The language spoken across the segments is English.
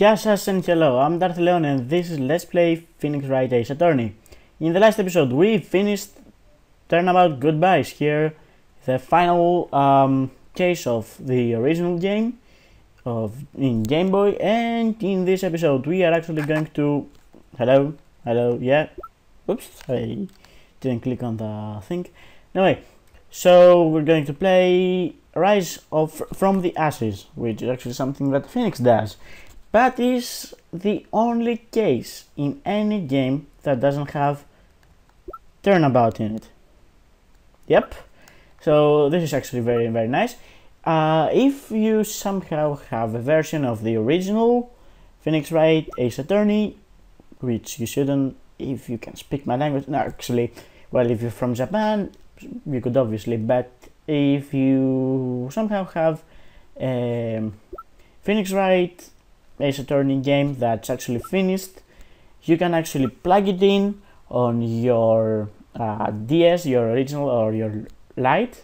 Γεια σας and hello, I'm Darth Leon and this is Let's Play Phoenix Wright Ace Attorney. In the last episode we finished Turnabout Goodbyes here, the final um, case of the original game of in Game Boy and in this episode we are actually going to... Hello? Hello? Yeah? Oops, I didn't click on the thing. Anyway, so we're going to play Rise of From the Ashes, which is actually something that Phoenix does but is the only case in any game that doesn't have turnabout in it. Yep, so this is actually very very nice. Uh, if you somehow have a version of the original Phoenix Wright Ace Attorney, which you shouldn't if you can speak my language, no actually, well if you're from Japan, you could obviously, but if you somehow have um, Phoenix Wright Ace Attorney game that's actually finished, you can actually plug it in on your uh, DS, your original or your light.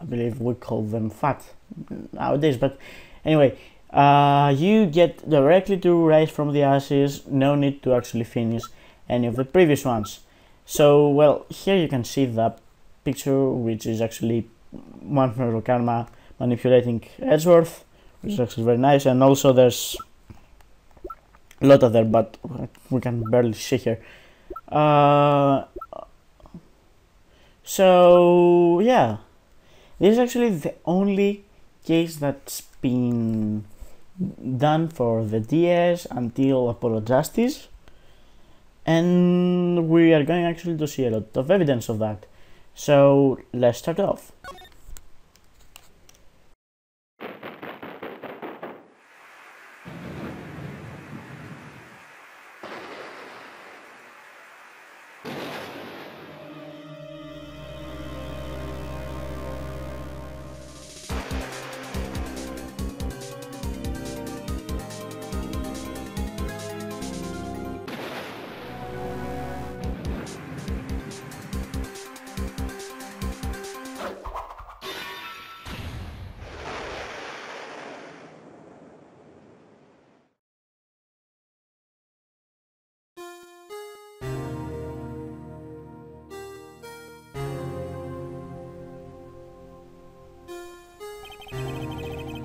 I believe we call them fat nowadays, but anyway, uh, you get directly to Rise from the Ashes, no need to actually finish any of the previous ones. So, well, here you can see the picture, which is actually Manfred Karma manipulating Edgeworth which is actually very nice and also there's a lot of there but we can barely see here. Uh, so yeah. This is actually the only case that's been done for the DS until Apollo Justice and we are going actually to see a lot of evidence of that. So let's start off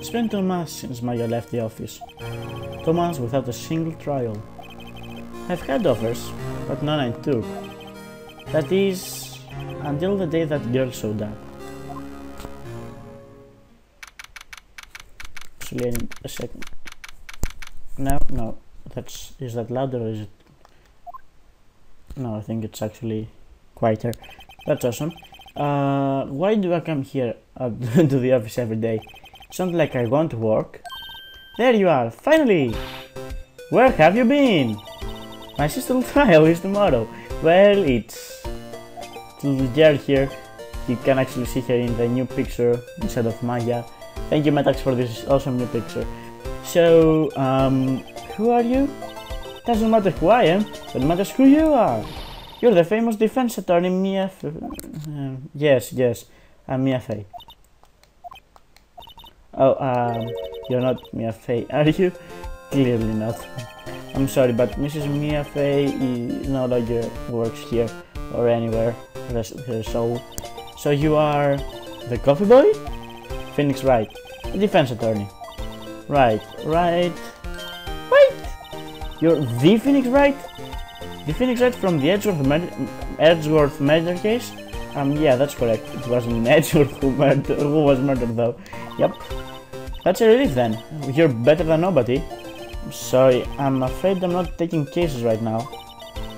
It's been two months since Maya left the office. Two months without a single trial. I've had offers, but none I took. That is, until the day that girl showed up. Actually, I need a second. No, no, that's, is that louder or is it? No, I think it's actually quieter. That's awesome. Uh, why do I come here uh, to the office every day? Sounds like I want to work. There you are, finally! Where have you been? My sister's trial is tomorrow. Well, it's the girl here. You can actually see her in the new picture instead of Maya. Thank you, Metax, for this awesome new picture. So, um, who are you? Doesn't matter who I am, but matters who you are. You're the famous defense attorney Mia. Uh, yes, yes, I'm Mia Fey. Oh, um, you're not Mia Fey, are you? Clearly not. I'm sorry, but Mrs. Mia Fey no longer works here or anywhere. Her soul. So you are the coffee boy? Phoenix Wright, a defense attorney. Right, right. Wait! You're the Phoenix Wright? The Phoenix Wright from the Edgeworth, murder, Edgeworth murder case? Um, yeah, that's correct. It wasn't Edgeworth who, murdered, who was murdered though. Yep. That's a relief then. You're better than nobody. Sorry, I'm afraid I'm not taking cases right now.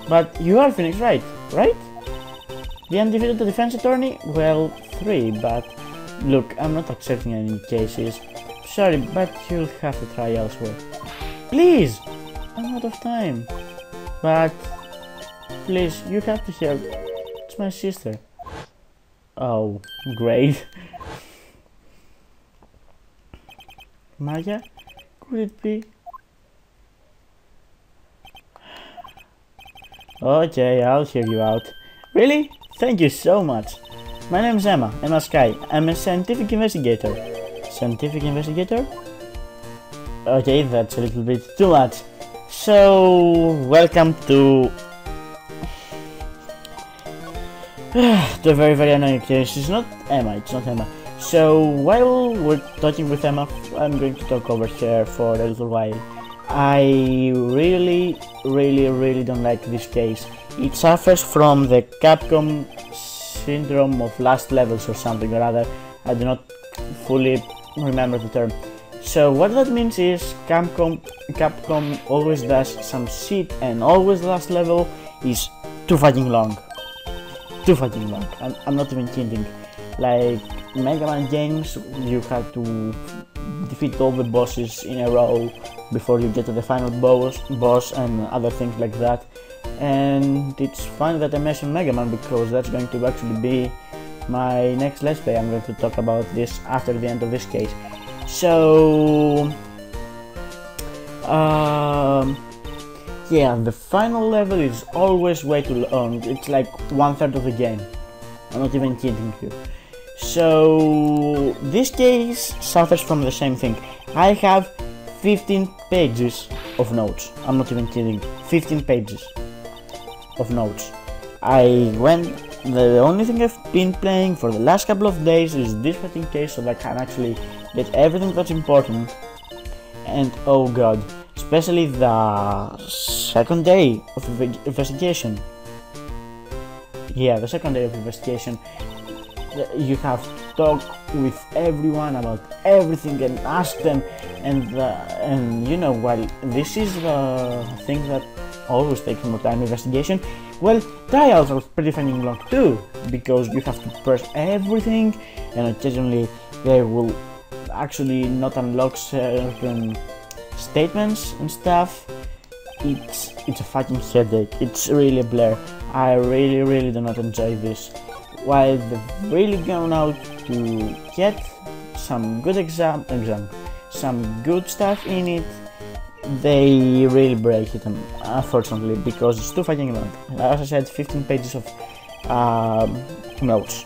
But you are Phoenix Wright, right? The undefeated defense attorney? Well, three, but look, I'm not accepting any cases. Sorry, but you'll have to try elsewhere. Please! I'm out of time. But, please, you have to help. It's my sister. Oh, great. Maya? Could it be? Okay, I'll hear you out. Really? Thank you so much. My name is Ema, Ema Skye. I'm a scientific investigator. Scientific investigator? Okay, that's a little bit too much. So, welcome to the very very annoying case. It's not Emma, it's not Emma. So while we're talking with Ema, I'm going to talk over here for a little while. I really, really, really don't like this case. It suffers from the Capcom syndrome of last levels or something or other. I do not fully remember the term. So what that means is Capcom, Capcom always does some shit and always last level is too fucking long. Too fucking long. I'm, I'm not even kidding. Like Mega Man games, you have to defeat all the bosses in a row before you get to the final boss, boss and other things like that. And it's fun that I mentioned Mega Man because that's going to actually be my next let's play. I'm going to talk about this after the end of this case. So, um, yeah, the final level is always way too long. It's like one third of the game. I'm not even kidding you. So this case suffers from the same thing. I have 15 pages of notes. I'm not even kidding. 15 pages of notes. I went. The only thing I've been playing for the last couple of days is this fucking case so that I can actually get everything that's important. And oh god, especially the second day of investigation. Yeah, the second day of investigation you have to talk with everyone about everything and ask them and uh, and you know while this is the thing that always takes more time investigation. Well trials are pretty fucking long too because you have to press everything and occasionally they will actually not unlock certain statements and stuff. It's it's a fucking headache. It's really a blur. I really really do not enjoy this while they've really gone out to get some good exam, exam some good stuff in it, they really break it, unfortunately, because it's too fucking long. As I said, 15 pages of um, notes.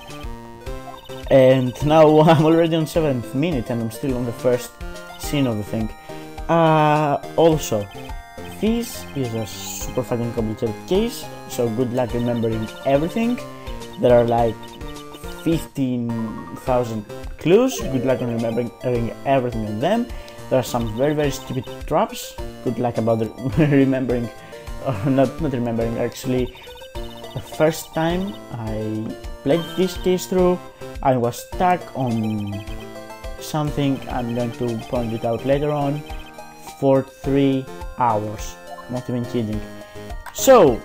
And now I'm already on 7th minute and I'm still on the first scene of the thing. Uh, also, this is a super fucking complicated case, so good luck remembering everything. There are like 15,000 clues. Good luck on remembering everything in them. There are some very very stupid traps. Good luck about remembering, or not not remembering. Actually, the first time I played this case through, I was stuck on something. I'm going to point it out later on for three hours. Not even kidding. So,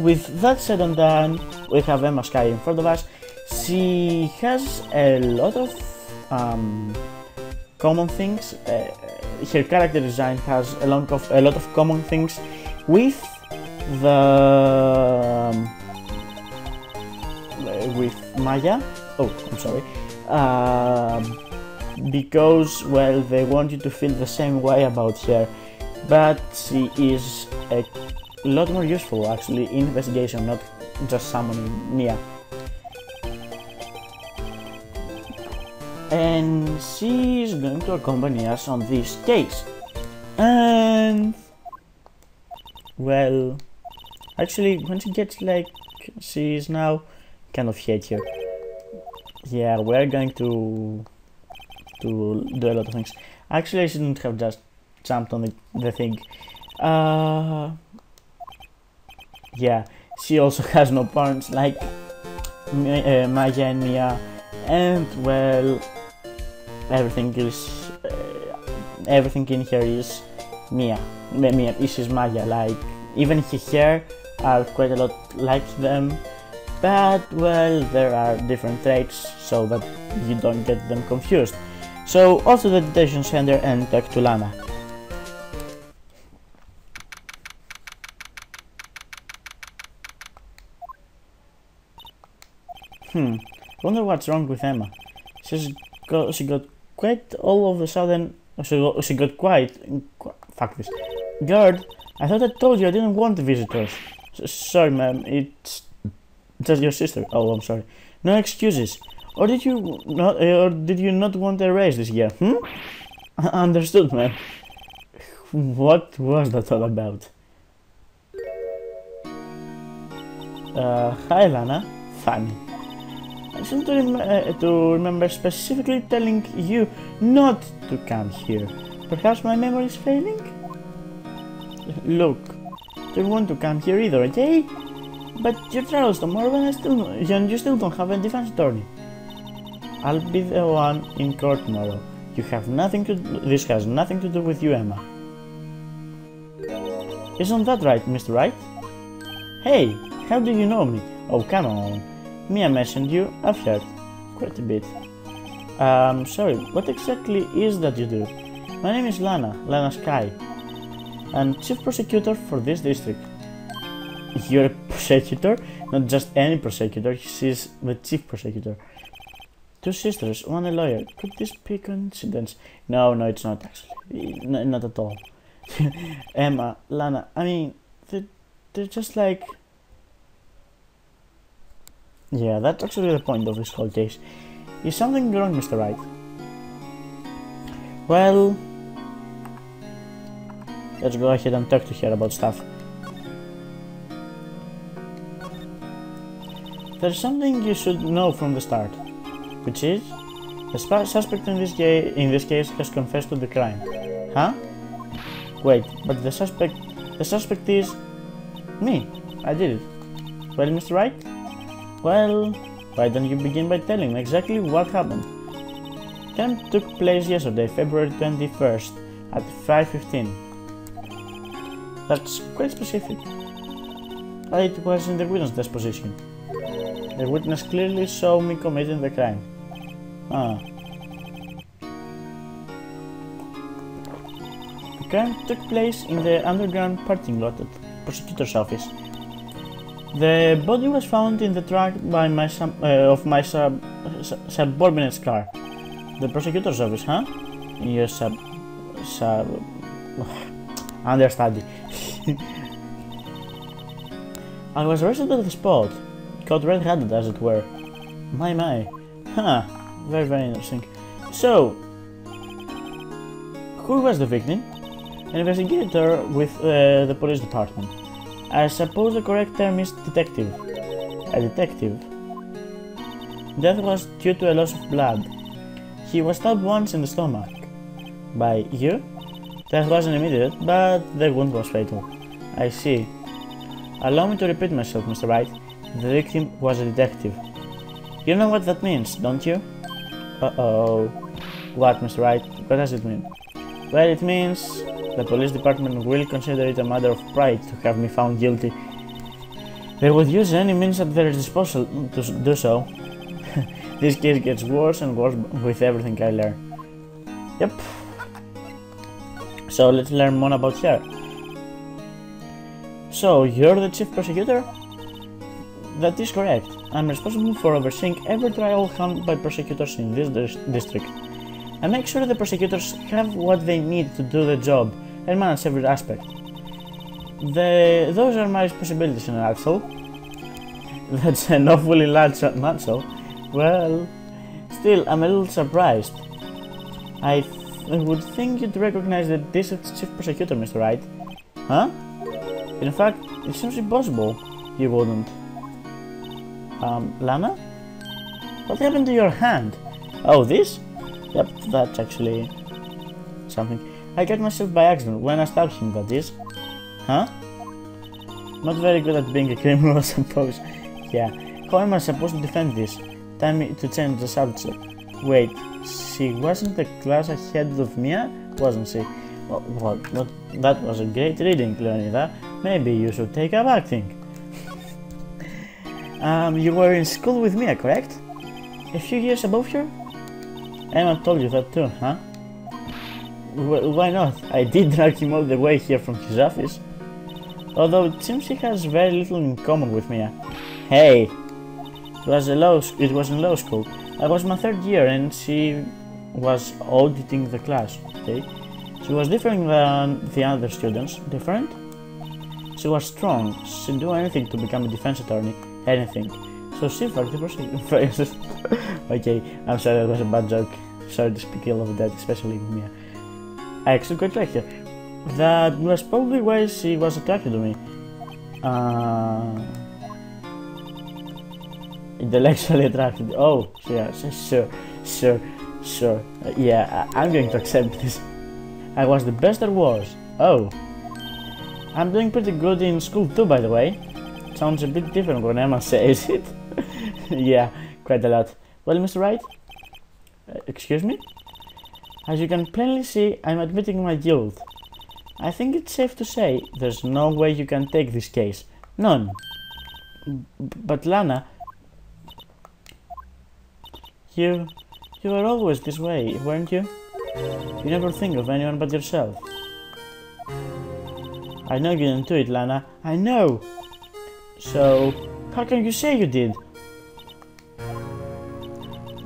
with that said and done, we have Ema Skye in front of us. She has a lot of um, common things. Uh, her character design has a lot of a lot of common things with the um, with Maya. Oh, I'm sorry. Um, because well, they want you to feel the same way about her, but she is a lot more useful actually in investigation, not just summoning Mia. And she's going to accompany us on this case. And well, actually, when she gets like she's now kind of hate here. Yeah, we're going to to do a lot of things. Actually, I shouldn't have just jumped on the, the thing. Uh, yeah, she also has no parents like uh, Maya and Mia, and well, everything is uh, everything in here is Mia. Mia, this is Maya. Like even her hair are quite a lot like them, but well, there are different traits so that you don't get them confused. So also the detention center and to Hmm, wonder what's wrong with Ema. She's got, she got quite all of a sudden, she got, she got quiet. Fuck this. Guard, I thought I told you I didn't want visitors. S sorry ma'am, it's just your sister. Oh, I'm sorry. No excuses. Or did you not, or did you not want a raise this year? Hmm? Understood, ma'am. What was that all about? Uh, hi Lana. Funny. I seem to, rem uh, to remember specifically telling you not to come here. Perhaps my memory is failing? Look, don't want to come here either, okay? But your trials tomorrow and I still and you still don't have a defense attorney. I'll be the one in court tomorrow. You have nothing to this has nothing to do with you, Ema. Isn't that right, Mr. Wright? Hey, how do you know me? Oh, come on. Mia mentioned you, I've heard. Quite a bit. Um, sorry, what exactly is that you do? My name is Lana, Lana Skye. I'm Chief Prosecutor for this district. You're a prosecutor? Not just any prosecutor, she's the Chief Prosecutor. Two sisters, one a lawyer. Could this be coincidence? No, no, it's not actually. No, not at all. Ema, Lana, I mean, they're, they're just like... Yeah, that's actually the point of this whole case. Is something wrong, Mr. Wright? Well... Let's go ahead and talk to her about stuff. There's something you should know from the start, which is the suspect in this, in this case has confessed to the crime. Huh? Wait, but the suspect the suspect is me. I did it. Well, Mr. Wright? Well, why don't you begin by telling me exactly what happened? Crime took place yesterday, February 21st at 5.15. That's quite specific. It was in the witness deposition. The witness clearly saw me committing the crime. Ah. The crime took place in the underground parking lot at prosecutor's office. The body was found in the trunk by my sub, uh, of my sub, subordinate's car. The prosecutor's office, huh? Yes, sub... sub... understudy. I was arrested at the spot, caught red-handed as it were. My my. Huh, very very interesting. So, who was the victim? An investigator with uh, the police department. I suppose the correct term is detective. A detective. Death was due to a loss of blood. He was stabbed once in the stomach. By you? Death wasn't immediate, but the wound was fatal. I see. Allow me to repeat myself, Mr. Wright. The victim was a detective. You know what that means, don't you? Uh-oh. What, Mr. Wright? What does it mean? Well, it means the police department will consider it a matter of pride to have me found guilty. They would use any means at their disposal to do so. this case gets worse and worse with everything I learn. Yep. So let's learn more about her. So, you're the chief prosecutor? That is correct. I'm responsible for overseeing every trial held by prosecutors in this dis district. I make sure the prosecutors have what they need to do the job and manage every aspect. The, those are my responsibilities in a nutshell. That's an awfully large nutshell. Well, still, I'm a little surprised. I, I would think you'd recognize the district chief prosecutor, Mr. Wright. Huh? In fact, it seems impossible you wouldn't. Um, Lana? What happened to your hand? Oh, this? Yep, that's actually something. I got myself by accident when I stabbed him, that is. Huh? Not very good at being a criminal, I suppose. Yeah. How am I supposed to defend this? Time to change the subject. Wait, she wasn't the class ahead of Mia, wasn't she? Well, what, what, that was a great reading, Leonida. Maybe you should take up acting. um, you were in school with Mia, correct? A few years above her? Ema told you that too, huh? W why not? I did drag him all the way here from his office. Although it seems he has very little in common with Mia. Uh. Hey! It was, a low, it was in law school. I was my third year and she was auditing the class, okay? She was different than the other students. Different? She was strong. She'd do anything to become a defense attorney. Anything. So she fucked the prosecutor. okay, I'm sorry that was a bad joke. Sorry to speak ill of that, especially with Mia. I actually quite like her. That was probably why she was attracted to me. Uh, intellectually attracted. Oh, yeah, sure, sure, sure. Uh, yeah, I I'm going to accept this. I was the best there was. Oh. I'm doing pretty good in school too, by the way. Sounds a bit different when Ema says it. yeah, quite a lot. Well, Mr. Wright? Uh, excuse me? As you can plainly see, I'm admitting my guilt. I think it's safe to say there's no way you can take this case. None. B but Lana, you, you were always this way, weren't you? You never think of anyone but yourself. I know you didn't do it, Lana. I know! So, how can you say you did?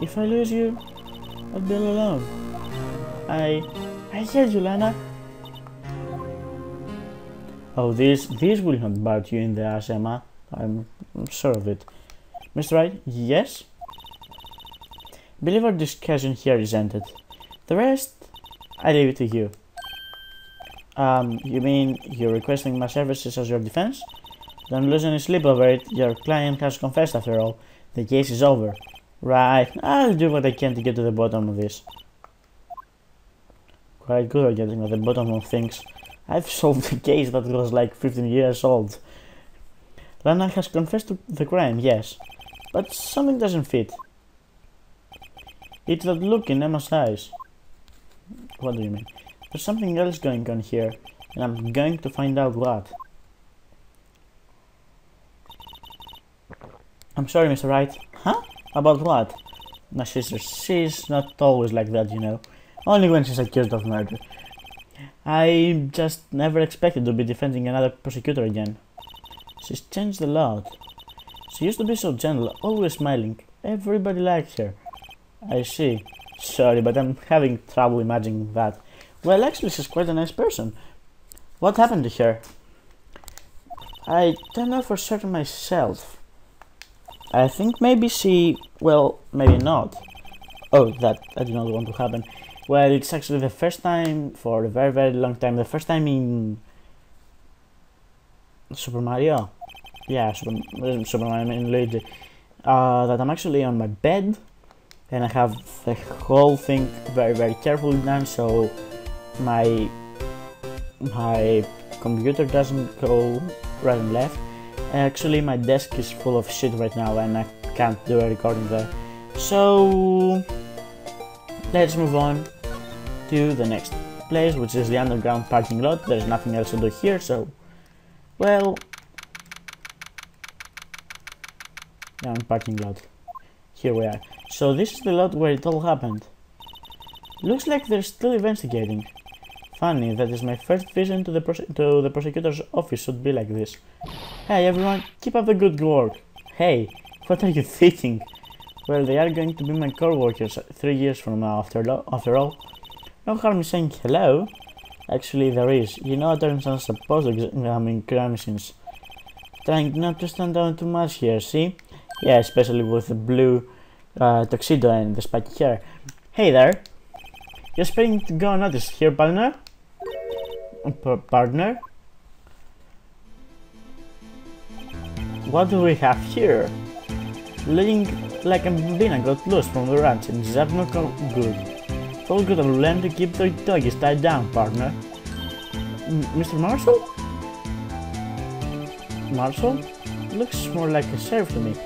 If I lose you, I'll be alone. I... I hate you, Lana. Oh, this this will not bite you in the ass, Ema. I'm, I'm sure of it. Mr. Wright, yes? Believe our discussion here is ended. The rest, I leave it to you. Um, you mean you're requesting my services as your defense? Don't lose any sleep over it. Your client has confessed after all. The case is over. Right, I'll do what I can to get to the bottom of this. Quite good at getting to the bottom of things. I've solved a case that was like 15 years old. Lana has confessed to the crime, yes. But something doesn't fit. It's that look in Ema's eyes. What do you mean? There's something else going on here, and I'm going to find out what. I'm sorry, Mr. Wright. Huh? About what? My sister, she's not always like that, you know. Only when she's accused of murder. I just never expected to be defending another prosecutor again. She's changed a lot. She used to be so gentle, always smiling. Everybody liked her. I see. Sorry, but I'm having trouble imagining that. Well, actually, she's quite a nice person. What happened to her? I don't know for certain myself. I think maybe she... well, maybe not. Oh, that I did not want to happen. Well, it's actually the first time for a very, very long time. The first time in Super Mario. Yeah, Super, Super Mario in Luigi. Uh, that I'm actually on my bed and I have the whole thing very, very carefully done so my my computer doesn't go right and left. Actually, my desk is full of shit right now and I can't do a recording there. So let's move on to the next place, which is the underground parking lot. There's nothing else to do here, so, well, down parking lot. Here we are. So this is the lot where it all happened. Looks like they're still investigating. Funny, that is my first visit to the, to the prosecutor's office should be like this. Hey everyone, keep up the good work. Hey, what are you thinking? Well, they are going to be my co-workers three years from now after, after all. No harm in saying hello. Actually, there is. You know, terms are supposed to examine crime scenes. Trying not to stand out too much here, see? Yeah, especially with the blue uh, tuxedo and the spiky hair. Hey there! You're expecting to go unnoticed here, partner? P partner? What do we have here? Looking like a bambina got loose from the ranch and is not good. Folks gotta learn to keep their doggies tied down, partner. M Mr. Marshall? Marshall? Looks more like a sheriff to me.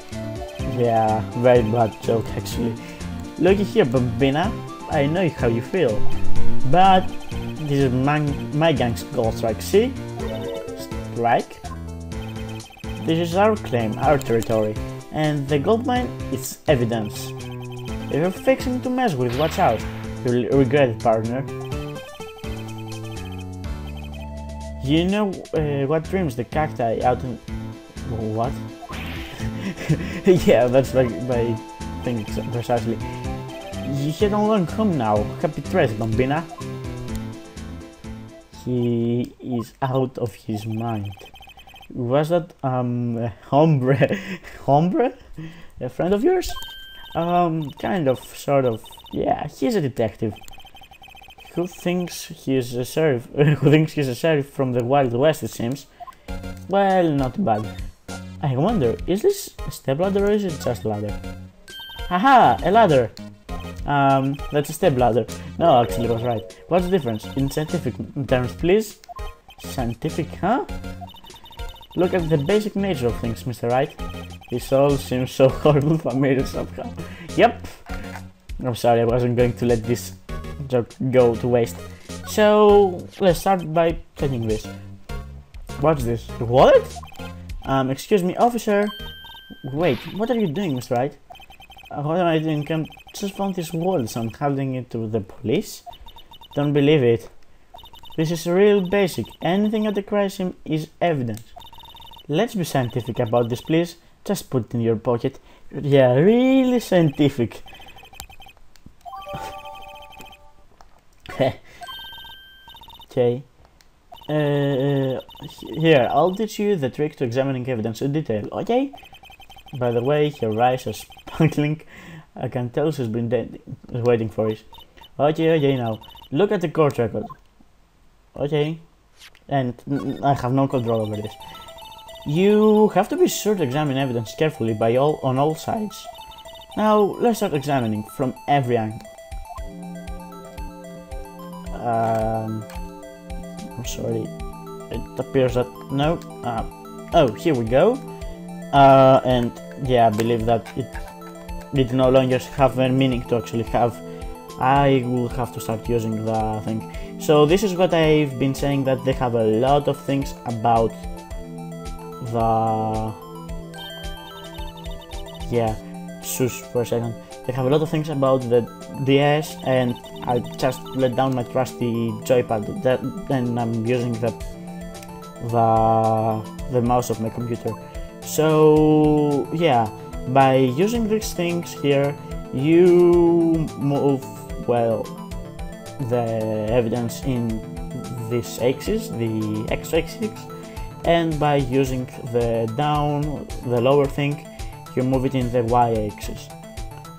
Yeah, very bad joke actually. Looky here, Bambina. I know how you feel. But this is my, my gang's goal strike, see? Strike? This is our claim, our territory, and the gold mine is evidence. If you're fixing to mess with, watch out. You'll regret it, partner. You know uh, what dreams the cacti out in... What? yeah, that's like my thing precisely. You head on home now. Happy trace, Bambina. He is out of his mind. Was that um hombre hombre? A friend of yours? Um kind of sort of yeah, he's a detective. who thinks he's a sheriff, who thinks he's a sheriff from the Wild West, it seems. Well, not bad. I wonder, is this a step ladder or is it just ladder? Haha, a ladder! Um, that's a step ladder No, actually, I was right. What's the difference? In scientific terms, please? Scientific, huh? Look at the basic nature of things, Mr. Wright. This all seems so horrible familiar somehow. Yep! I'm sorry, I wasn't going to let this joke go to waste. So, let's start by checking this. What's this? The wallet? Um, excuse me, officer. Wait, what are you doing, Mr. Wright? Uh, what am I doing? I just found this wallet, so I'm handing it to the police? Don't believe it. This is real basic. Anything that requires him is evidence. Let's be scientific about this, please. Just put it in your pocket. Yeah, really scientific. okay. Uh, here, I'll teach you the trick to examining evidence in detail, okay? By the way, her eyes are sparkling. I can tell she's been waiting for it. Okay, okay, now, look at the court record. Okay. And I have no control over this. You have to be sure to examine evidence carefully by all on all sides. Now, let's start examining from every angle. Um, I'm sorry. It appears that no. Uh, oh, here we go. Uh, and yeah, I believe that it it no longer have a meaning to actually have. I will have to start using the thing. So this is what I've been saying that they have a lot of things about the yeah. Shush for a second. They have a lot of things about the DS and I just let down my trusty joypad that, and I'm using the the the mouse of my computer. So yeah, by using these things here, you move well the evidence in this axis, the x axis, and by using the down, the lower thing, you move it in the y axis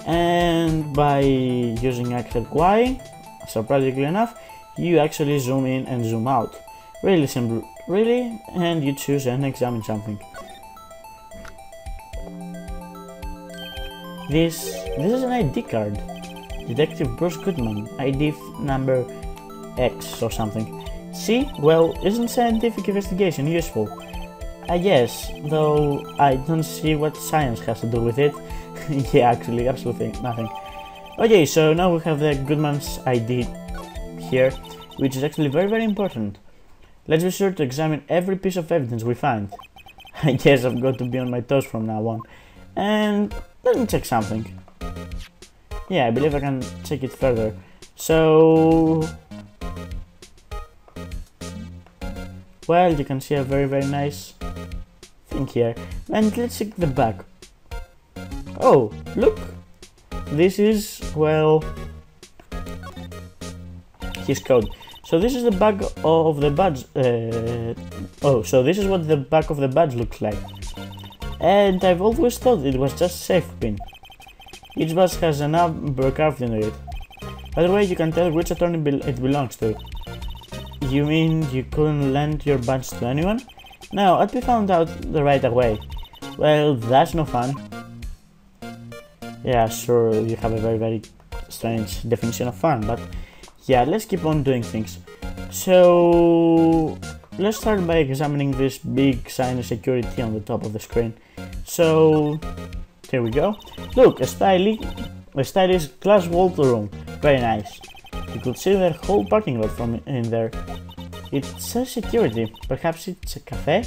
and by using axle Y, surprisingly enough, you actually zoom in and zoom out. Really simple, really, and you choose and examine something. This, this is an ID card. Detective Bruce Goodman, ID number X or something. See? Well, isn't scientific investigation useful? I guess, though I don't see what science has to do with it. yeah, actually, absolutely nothing. Okay, so now we have the Goodman's ID here, which is actually very, very important. Let's be sure to examine every piece of evidence we find. I guess I've got to be on my toes from now on. And let me check something. Yeah, I believe I can check it further. So... Well, you can see a very, very nice thing here. And let's check the back. Oh, look! This is, well, his code. So this is the back of the badge. Uh, oh, so this is what the back of the badge looks like. And I've always thought it was just safe pin. Each badge has a number carved into it. By the way, you can tell which attorney be it belongs to. You mean you couldn't lend your badge to anyone? No, I'd be found out the right away. Well, that's no fun. Yeah, sure, you have a very, very strange definition of fun, but yeah, let's keep on doing things. So, let's start by examining this big sign of security on the top of the screen. So, here we go. Look, a stylish, a stylish glass walled room. Very nice. You could see the whole parking lot from in there. It says security. Perhaps it's a cafe?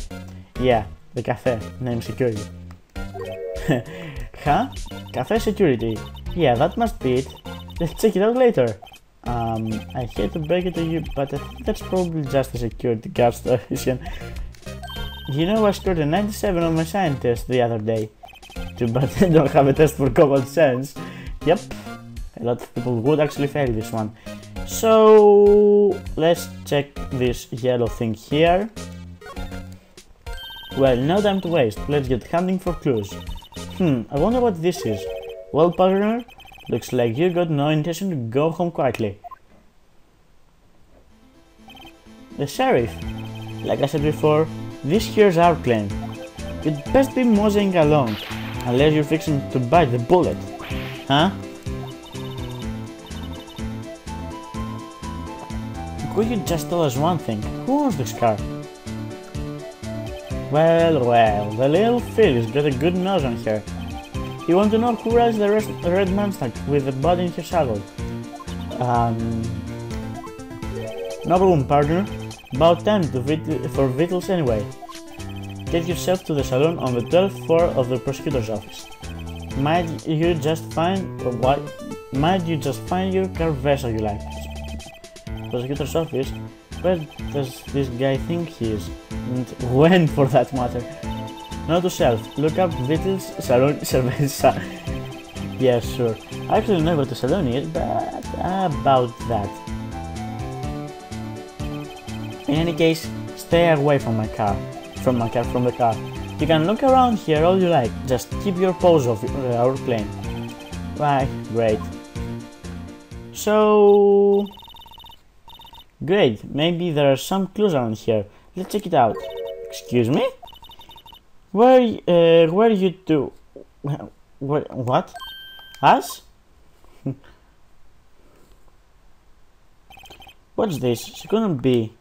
Yeah, the cafe, named security. huh? Cafe security. Yeah, that must be it. Let's check it out later. Um, I hate to break it to you, but I think that's probably just a security guard station. You know, I scored a 97 on my science test the other day. Too bad I don't have a test for common sense. Yep, a lot of people would actually fail this one. So, let's check this yellow thing here. Well, no time to waste, let's get hunting for clues. Hmm, I wonder what this is. Well, partner, looks like you got no intention to go home quietly. The sheriff. Like I said before, this here's our claim. You'd best be moseying along, unless you're fixing to bite the bullet. Huh? Could you just tell us one thing? Who owns this car? Well, well, the little filly's got a good nose on her. You want to know who rides the rest, red Mustang with the body in her saddle? Um, no problem, partner. About time to vit for victuals anyway. Get yourself to the saloon on the 12th floor of the prosecutor's office. Might you just find what? Might you just find your car vessel you like? Prosecutor's office. Where does this guy think he is? And when, for that matter? Note to self, look up Vittles Salon Cerveza. yeah, sure. I actually know what a salon is, but about that. In any case, stay away from my car. From my car, from the car. You can look around here all you like, just keep your pose of uh, our plane. Right, great. So... Great, maybe there are some clues around here. Let's check it out. Excuse me? Where, uh, where you two? What? What? Us? What's this? It's gonna be.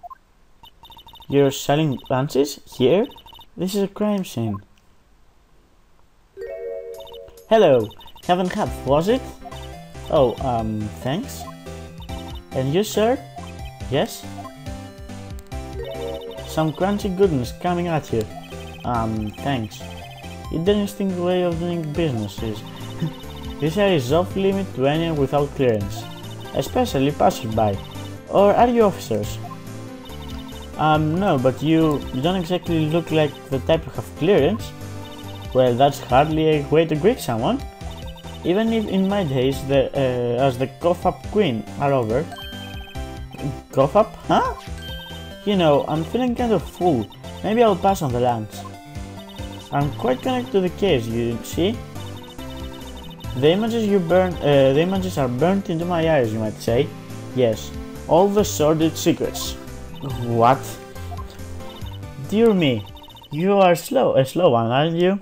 You're selling lunches here? This is a crime scene. Hello. Haven't had, was it? Oh, um, thanks. And you, sir? Yes? Some crunchy goodness coming at you. Um, thanks. Interesting way of doing business is. this area is off limit to anyone without clearance, especially passersby. Or are you officers? Um, no, but you, you don't exactly look like the type who have clearance. Well, that's hardly a way to greet someone. Even if in my days, the, uh, as the cough-up queen are over. Cough-up? Huh? You know, I'm feeling kind of full. Maybe I'll pass on the lunch. I'm quite connected to the case, you see? The images you burn, uh, the images are burnt into my eyes, you might say. Yes, all the sordid secrets. What? Dear me, you are slow, a slow one, aren't you?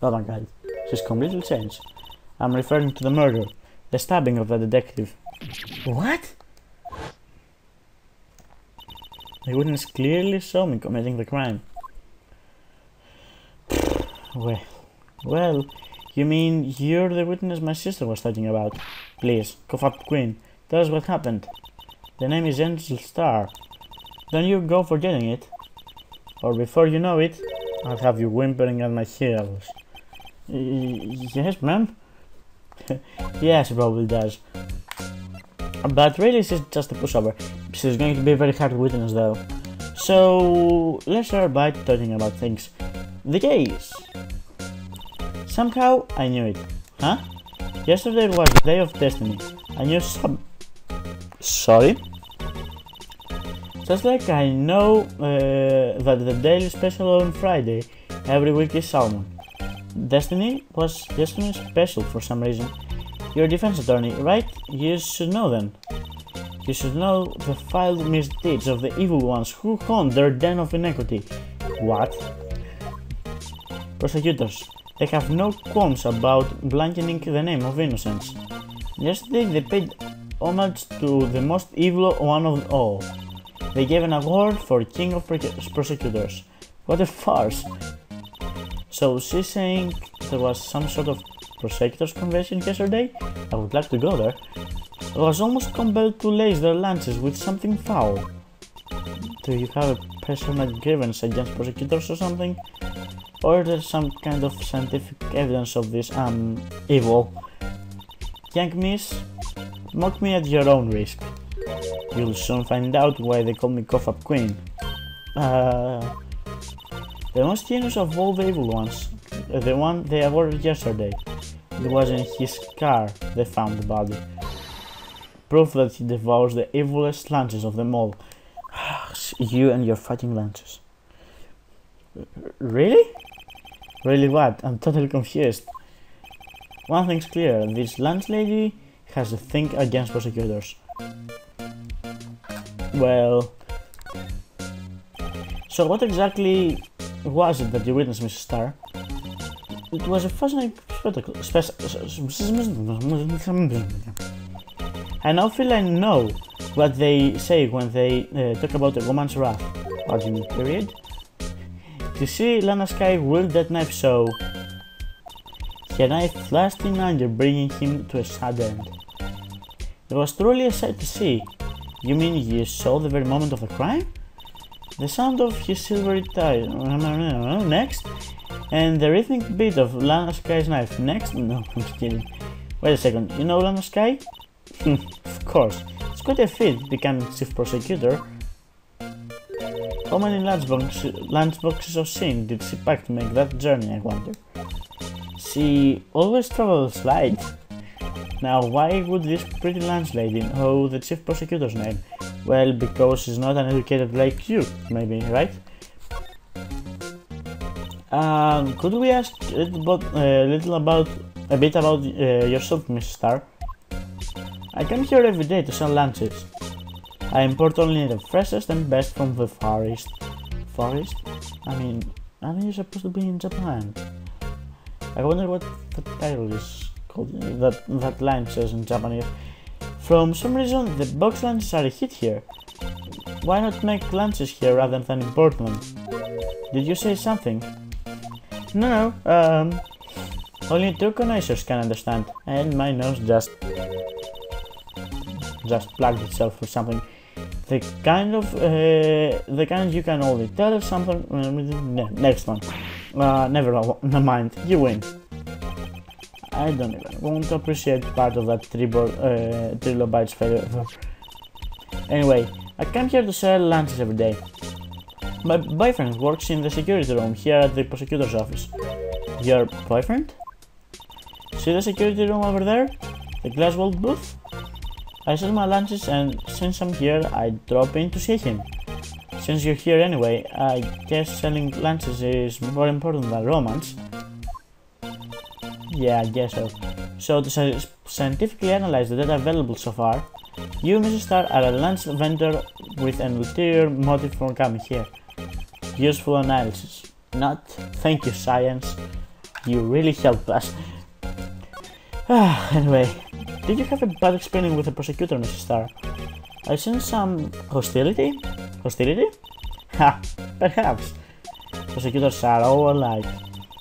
Oh my god, she's completely changed. I'm referring to the murder, the stabbing of the detective. What? The witness clearly saw me committing the crime. well, well, you mean you're the witness my sister was talking about? Please, cough up queen, tell us what happened. The name is Angel Starr. Don't you go forgetting it. Or before you know it, I'll have you whimpering at my heels. Y yes, ma'am? yes, probably does. But really, she's just a pushover. She's going to be very hard witness, though. So, let's start by talking about things. The case. Somehow, I knew it. Huh? Yesterday was the day of destiny. I knew some... Sorry? Just like I know uh, that the daily special on Friday every week is salmon. Destiny was yesterday special for some reason. You're a defense attorney, right? You should know then. You should know the filed misdeeds of the evil ones who haunt their den of iniquity. What? Prosecutors, they have no qualms about blanketing the name of innocence. Yesterday they paid homage to the most evil one of all. They gave an award for King of Prosecutors. What a farce! So she's saying there was some sort of prosecutors convention yesterday? I would like to go there. I was almost compelled to lace their lances with something foul. Do you have a personal grievance against prosecutors or something? Or is there some kind of scientific evidence of this, um, evil? Yank miss? Mock me at your own risk. You'll soon find out why they call me Cough Up Queen. Uh, the most heinous of all the evil ones, the one they awarded yesterday. It was in his car they found the body. Proof that he devours the evilest lunches of them all. you and your fighting lunches. Really? Really what? I'm totally confused. One thing's clear, this lunch lady has a thing against prosecutors. Well... So what exactly was it that you witnessed, Mrs. Starr? It was a fascinating spectacle. I now feel I know what they say when they uh, talk about a woman's wrath. Do you period? To see Lana Skye wield that knife so... Her knife flashed in anger, bringing him to a sad end. It was truly a sight to see. You mean you saw the very moment of the crime? The sound of his silvery tie next, and the rhythmic beat of Lana Skye's knife next. No, I'm kidding. Wait a second, you know Lana Skye? of course, it's quite a feat becoming chief prosecutor. How many lunchboxes, lunchboxes of sin did she pack to make that journey, I wonder? She always travels light. Now, why would this pretty lunch lady know the chief prosecutor's name? Well, because she's not an educated like you, maybe, right? Um, could we ask a little about, uh, little about a bit about uh, yourself, Mrs. Starr? I come here every day to sell lunches. I import only the freshest and best from the Far East. I mean, aren't you supposed to be in Japan? I wonder what the title is called, that, that line says in Japanese. From some reason, the box lunches are a hit here. Why not make lunches here rather than import them? Did you say something? No, no, um, only two connoisseurs can understand, and my nose just just plugged itself or something. The kind of uh, the kind you can only tell if something. Uh, next one. Uh, never mind. You win. I don't even want to appreciate part of that uh, trilobites failure. anyway, I come here to sell lunches every day. My boyfriend works in the security room here at the prosecutor's office. Your boyfriend? See the security room over there? The glass walled booth? I sell my lunches and since I'm here, I drop in to see him. Since you're here anyway, I guess selling lunches is more important than romance. Yeah, I guess so. So to scientifically analyze the data available so far, you, Mrs. Starr, are a lunch vendor with an ulterior motive for coming here. Useful analysis. Not. Thank you, science. You really helped us. anyway, did you have a bad experience with the prosecutor, Mrs. Starr? I sense some hostility? Hostility? Ha, perhaps. Prosecutors are all alike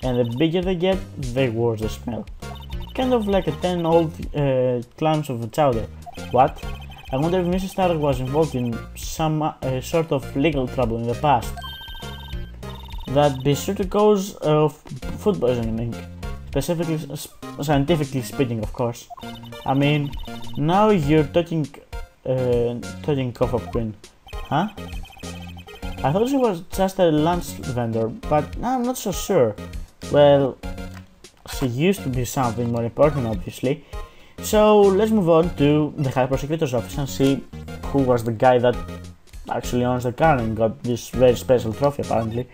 and the bigger they get, the worse they smell. Kind of like a 10 old uh, clams of chowder. What? I wonder if Mrs. Stark was involved in some uh, sort of legal trouble in the past. That'd be sure to cause of food poisoning, specifically, scientifically speaking, of course. I mean, now you're talking, uh, talking up queen, huh? I thought she was just a lunch vendor, but I'm not so sure. Well, she used to be something more important, obviously. So let's move on to the High Prosecutor's office and see who was the guy that actually owns the car and got this very special trophy, apparently.